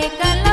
कार्यकला